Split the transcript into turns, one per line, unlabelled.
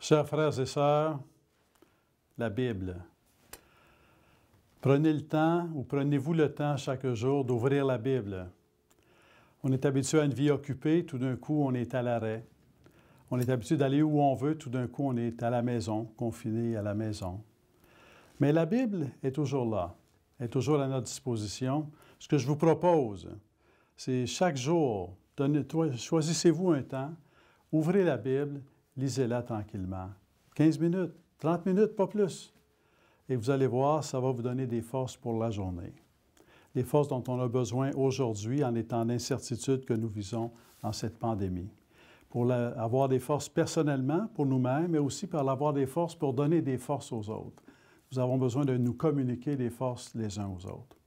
Chers frères et sœurs, la Bible. Prenez le temps ou prenez-vous le temps chaque jour d'ouvrir la Bible. On est habitué à une vie occupée, tout d'un coup on est à l'arrêt. On est habitué d'aller où on veut, tout d'un coup on est à la maison, confiné à la maison. Mais la Bible est toujours là, est toujours à notre disposition. Ce que je vous propose, c'est chaque jour, choisissez-vous un temps, ouvrez la Bible, lisez-la tranquillement. 15 minutes, 30 minutes, pas plus. Et vous allez voir, ça va vous donner des forces pour la journée. Les forces dont on a besoin aujourd'hui en étant en incertitude que nous visons dans cette pandémie. Pour avoir des forces personnellement, pour nous-mêmes, mais aussi pour avoir des forces pour donner des forces aux autres. Nous avons besoin de nous communiquer des forces les uns aux autres.